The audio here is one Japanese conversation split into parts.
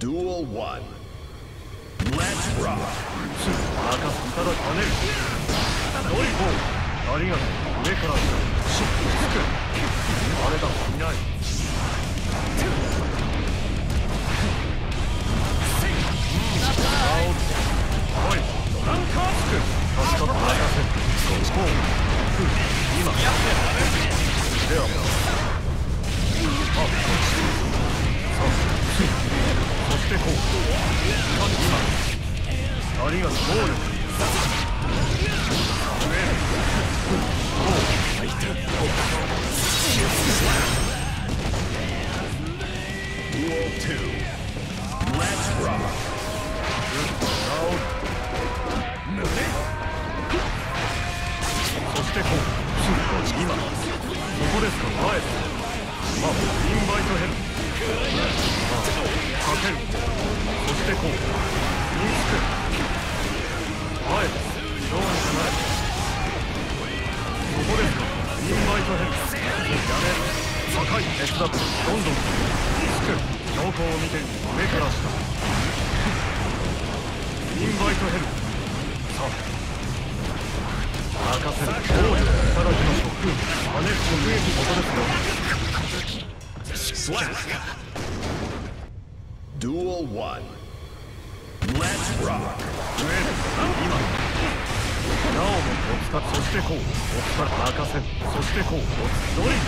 Duel 1 Let's rock. 任せただ跳ねる乗りこうありがとう上からしっつくあれだいないおい。ランカーつく助かった任せそこインバイトヘルやめる高い手伝ってどんどんインスク標高を見て上から下インバイトヘルさあ任せる暴力いただきましょう跳ねる直撃ことですよ Duel 1 Let's rock. 今なおもおつかそしてこうおつか任せるそしてこうおつドリル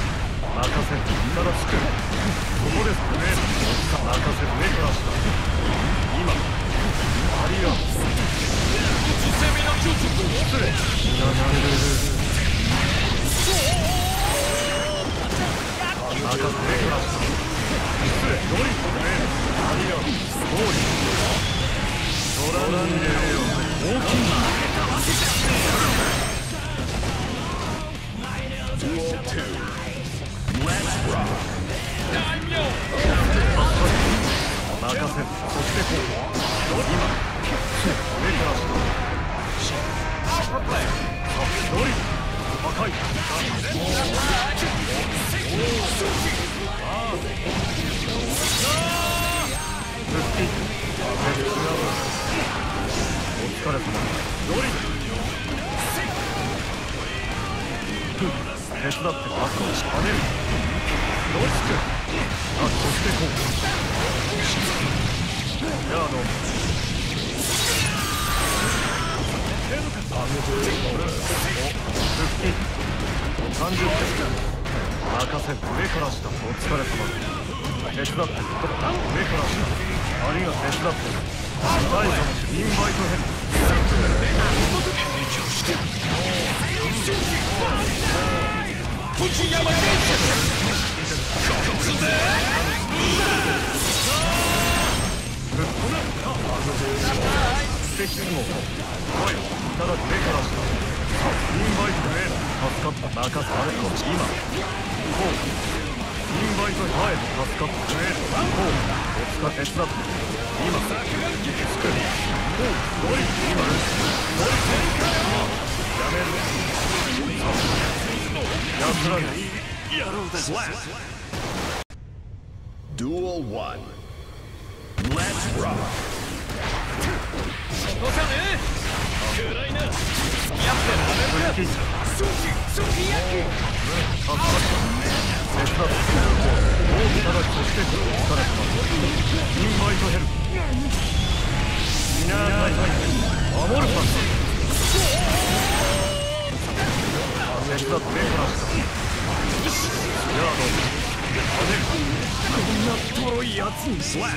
任せるただつくここです上でおつか任せる上から下今ありがとう失礼流れる任せ上から下失礼ドリル上ありがとうゴールトランデよ跳ねるドリスクあそしてこうやあどうも復帰30点任せ上から下お疲れ様手伝って上から下ありが手伝って第3インバイトヘル素敵質問おいただ上から下インバイトヘル助かった任せあれこ今こうインバイト前助かったねこうお疲れ手伝って今こうドリ今ドリやめるらぐやろうだ Duel 1 Let's rock. 復帰助かった手伝って大きなだそしてお疲れ様インバイトヘルミナータイ守るパス手伝ってからしたやあどうもこんなとろいやつに Slack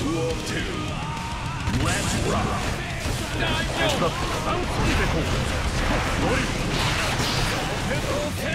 Duel 2 Let's rock 手伝ってそしてこうドリル跳ね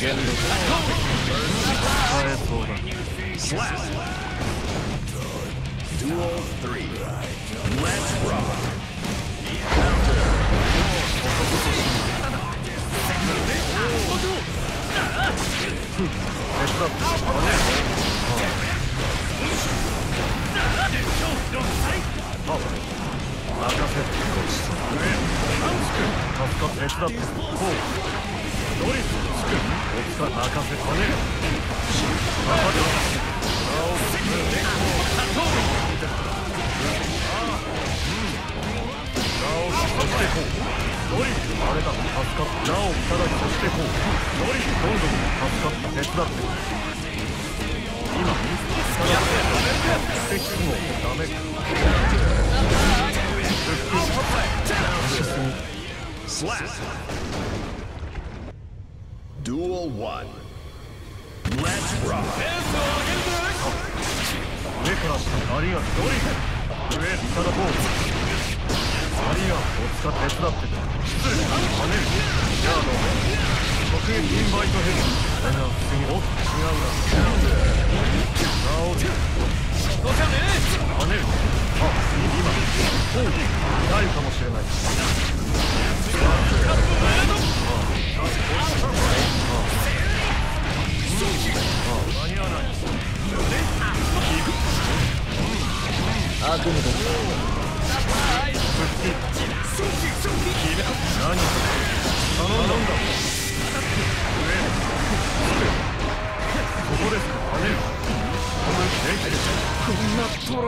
Legend. Duel 3. Let's rock. も助かった手伝って今ただ敵もダメか Slap. Duel 1. Let's rock. 上から下ありがとう上ただこうありがとう使って手伝って失礼跳ねるじゃあどうも直撃インバイトヘルだが次お違うな。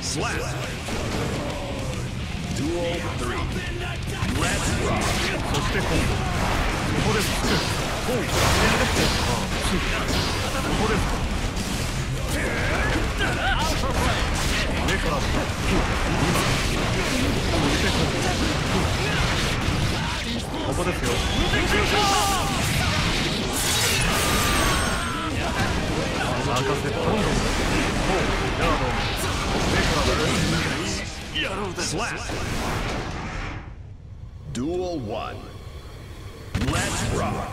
Slap. Duel 3. Let's rock. そして今度ここですこうああすここです上から下 Slap. Duel 1. Let's rock.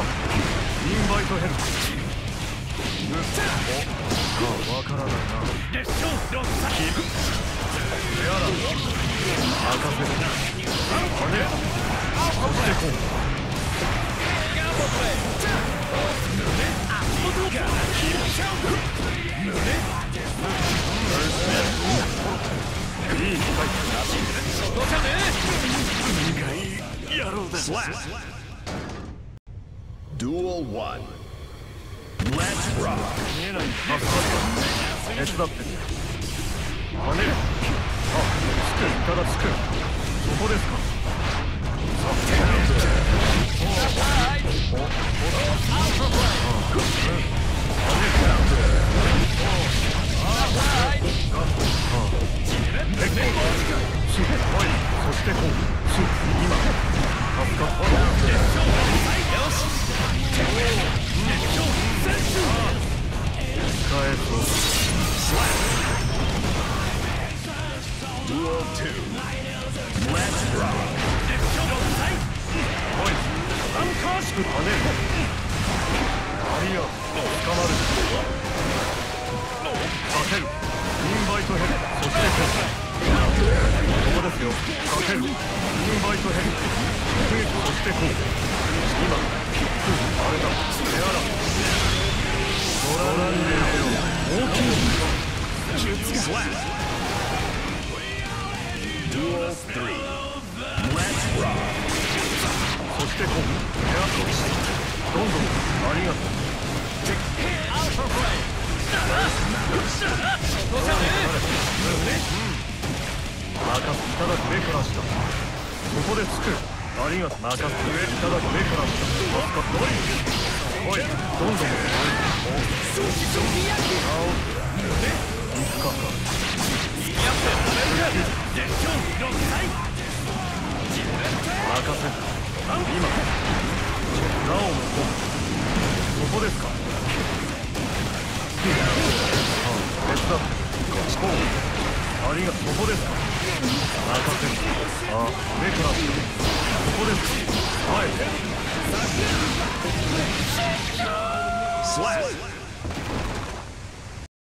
インバイトヘルうおわからないな列車ロッサやら任せる跳ねるそしてこういい機会 Slap. Duel 1. Let's rock. 見えない助かった手伝って跳ねるあつ使えそう Duel 2. Let's rock. おいアンカーシク跳ねるありがとう捕まる立てるインバイトヘッドそしてここですよ立てるインバイトヘッド突撃そしてこう今あれだ手洗う取らないでよ大きい Slap. Duel 3. Let's rock. そしてこう手洗うどんどんありがとう任せただ上からしたここでつくありがとう任せた上からした助かったおいどんどん行くか任せ今なおもここですかあ手伝ってこうありがここですか任せあここですはい Slash!